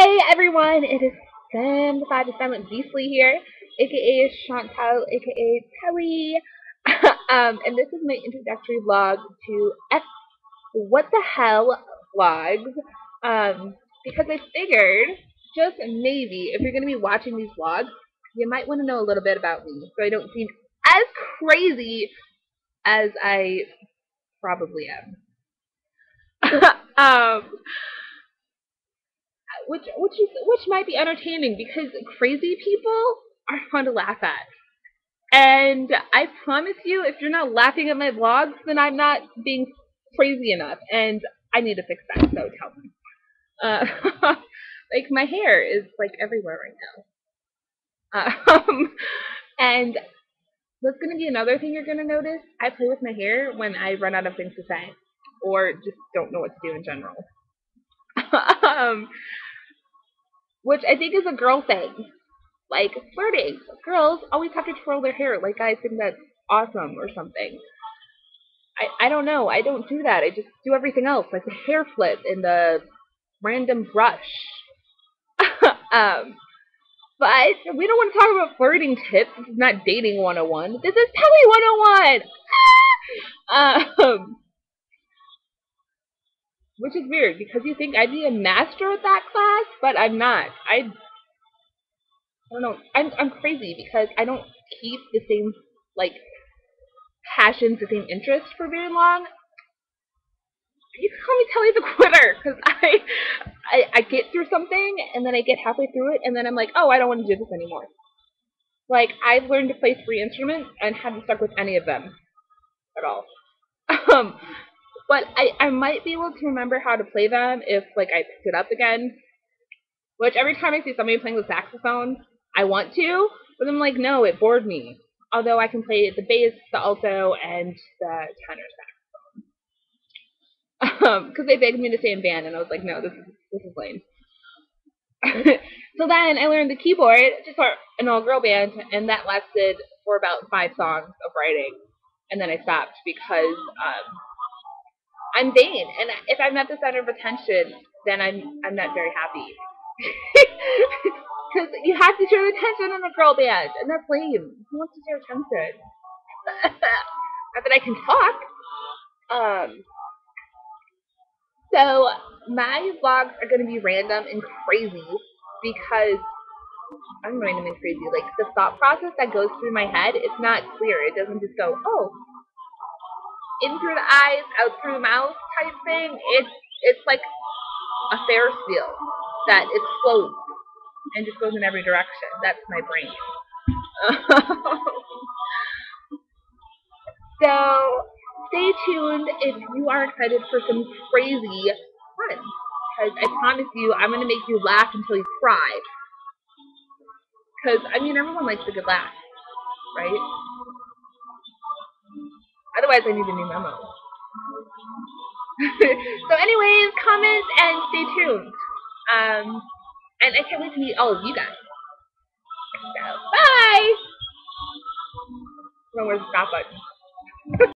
Hey everyone, it is Sam the Five the Silent Beastly here, aka Chantal, aka Telle. um, and this is my introductory vlog to X What the Hell vlogs. Um, because I figured, just maybe, if you're going to be watching these vlogs, you might want to know a little bit about me, so I don't seem as crazy as I probably am. um, which which is which might be entertaining because crazy people are fun to laugh at. And I promise you, if you're not laughing at my vlogs, then I'm not being crazy enough, and I need to fix that. So tell me. Uh, like my hair is like everywhere right now. Um, and that's gonna be another thing you're gonna notice? I play with my hair when I run out of things to say, or just don't know what to do in general. um, which I think is a girl thing. Like flirting. Girls always have to twirl their hair. Like guys think that's awesome or something. I, I don't know. I don't do that. I just do everything else, like the hair flip and the random brush. um, but we don't want to talk about flirting tips. This is not dating 101. This is Telle 101! um, which is weird because you think I'd be a master at that class, but I'm not. I, I don't know. I'm I'm crazy because I don't keep the same like passions, the same interests for very long. You can call me Telle the quitter because I, I I get through something and then I get halfway through it and then I'm like, oh, I don't want to do this anymore. Like I've learned to play three instruments and haven't stuck with any of them at all. Um, but I, I might be able to remember how to play them if like I picked it up again. Which every time I see somebody playing the saxophone, I want to, but I'm like, no, it bored me. Although I can play the bass, the alto, and the tenor saxophone. Because um, they begged me to stay in band, and I was like, no, this is this is lame. so then I learned the keyboard to start an all-girl band, and that lasted for about five songs of writing, and then I stopped because um, I'm vain, and if I'm not the center of attention, then I'm I'm not very happy. Because you have to share attention in a girl band, and that's lame. Who wants to share attention? not that I can talk. Um. So my vlogs are going to be random and crazy because I'm random and crazy. Like the thought process that goes through my head, it's not clear. It doesn't just go, oh, in through the eyes, out through the mouth type thing. It's it's like a Ferris wheel that explodes and just goes in every direction. That's my brain. so stay tuned if you are excited for some crazy fun. Because I promise you, I'm going to make you laugh until you cry. Because, I mean, everyone likes a good laugh, right? Otherwise, I need a new memo. so anyways, comment and stay tuned. Um, and I can't wait to meet all of you guys. So, bye! where's the stop button?